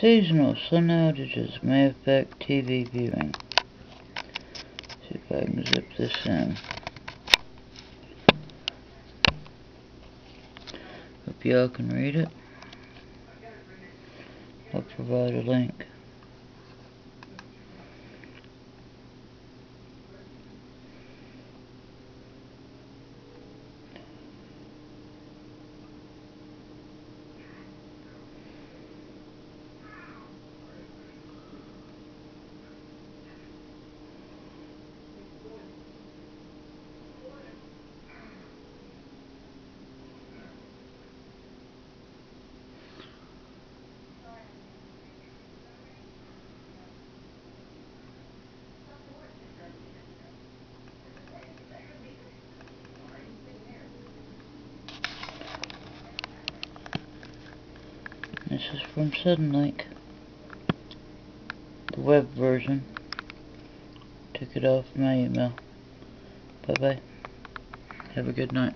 Seasonal sun outages may affect TV viewing. See if I can zip this in. Hope y'all can read it. I'll provide a link. This is from Suddenlink. The web version. Took it off my email. Bye bye. Have a good night.